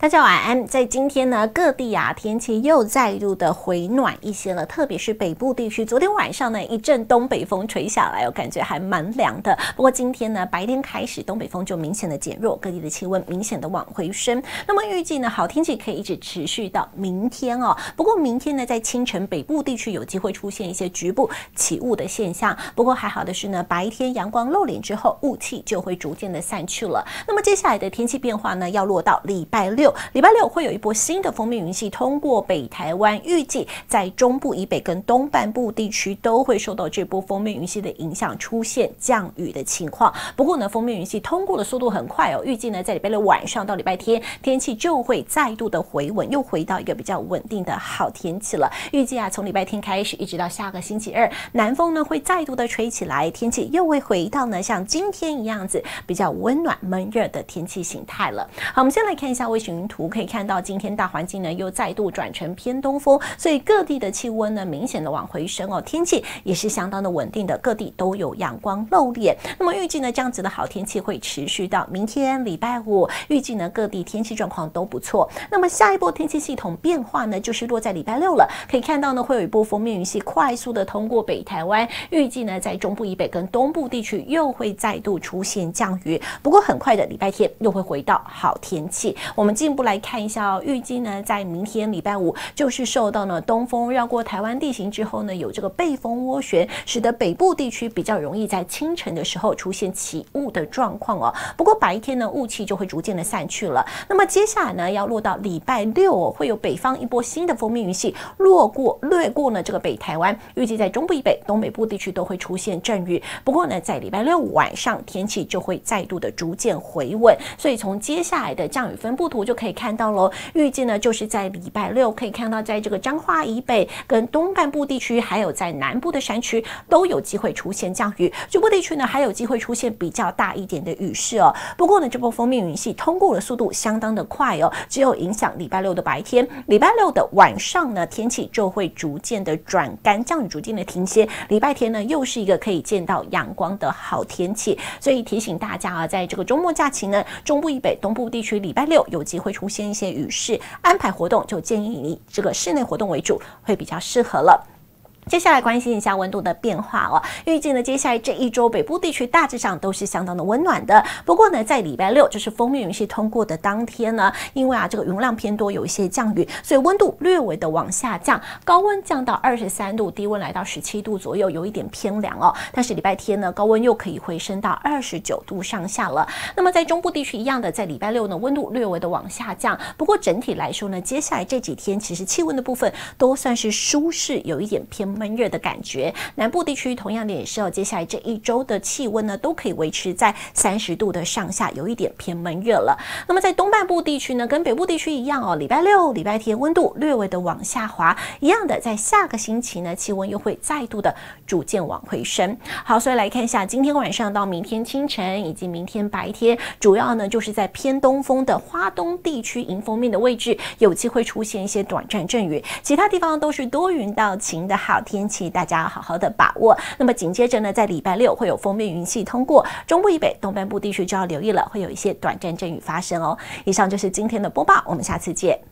大家晚安。在今天呢，各地啊天气又再度的回暖一些了，特别是北部地区。昨天晚上呢，一阵东北风吹下来，我感觉还蛮凉的。不过今天呢，白天开始东北风就明显的减弱，各地的气温明显的往回升。那么预计呢，好天气可以一直持续到明天哦。不过明天呢，在清晨北部地区有机会出现一些局部起雾的现象。不过还好的是呢，白天阳光露脸之后，雾气就会逐渐的散去了。那么接下来的天气变化呢，要落到礼拜六。礼拜六会有一波新的封面云系通过北台湾，预计在中部以北跟东半部地区都会受到这波封面云系的影响，出现降雨的情况。不过呢，封面云系通过的速度很快哦，预计呢在礼拜六晚上到礼拜天，天气就会再度的回稳，又回到一个比较稳定的好天气了。预计啊，从礼拜天开始，一直到下个星期二，南风呢会再度的吹起来，天气又会回到呢像今天一样子比较温暖闷热的天气形态了。好，我们先来看一下卫星图。可以看到，今天大环境呢又再度转成偏东风，所以各地的气温呢明显的往回升哦，天气也是相当的稳定的，各地都有阳光露脸。那么预计呢，这样子的好天气会持续到明天礼拜五，预计呢各地天气状况都不错。那么下一波天气系统变化呢，就是落在礼拜六了。可以看到呢，会有一波封面云系快速的通过北台湾，预计呢在中部以北跟东部地区又会再度出现降雨。不过很快的礼拜天又会回到好天气。我们进进一步来。看一下哦，预计呢，在明天礼拜五，就是受到呢东风绕过台湾地形之后呢，有这个背风涡旋，使得北部地区比较容易在清晨的时候出现起雾的状况哦。不过白天呢，雾气就会逐渐的散去了。那么接下来呢，要落到礼拜六哦，会有北方一波新的封面云系落过掠过呢这个北台湾，预计在中部以北、东北部地区都会出现阵雨。不过呢，在礼拜六晚上，天气就会再度的逐渐回稳。所以从接下来的降雨分布图就可以看。到喽，预计呢就是在礼拜六可以看到，在这个彰化以北跟东半部地区，还有在南部的山区都有机会出现降雨。局部地区呢还有机会出现比较大一点的雨势哦。不过呢，这波封面云系通过的速度相当的快哦，只有影响礼拜六的白天，礼拜六的晚上呢天气就会逐渐的转干，降雨逐渐的停歇。礼拜天呢又是一个可以见到阳光的好天气，所以提醒大家啊，在这个周末假期呢，中部以北、东部地区礼拜六有机会出现。一些雨势安排活动，就建议以这个室内活动为主，会比较适合了。接下来关心一下温度的变化哦。预计呢，接下来这一周北部地区大致上都是相当的温暖的。不过呢，在礼拜六就是封面云系通过的当天呢，因为啊这个云量偏多，有一些降雨，所以温度略微的往下降，高温降到二十三度，低温来到十七度左右，有一点偏凉哦。但是礼拜天呢，高温又可以回升到二十九度上下了。那么在中部地区一样的，在礼拜六呢，温度略微的往下降。不过整体来说呢，接下来这几天其实气温的部分都算是舒适，有一点偏。闷热的感觉，南部地区同样的也是哦。接下来这一周的气温呢，都可以维持在三十度的上下，有一点偏闷热了。那么在东半部地区呢，跟北部地区一样哦。礼拜六、礼拜天温度略微的往下滑，一样的，在下个星期呢，气温又会再度的逐渐往回升。好，所以来看一下今天晚上到明天清晨以及明天白天，主要呢就是在偏东风的花东地区迎风面的位置，有机会出现一些短暂阵雨，其他地方都是多云到晴的好天气大家好好的把握。那么紧接着呢，在礼拜六会有封面云系通过中部以北、东半部地区就要留意了，会有一些短暂阵雨发生哦。以上就是今天的播报，我们下次见。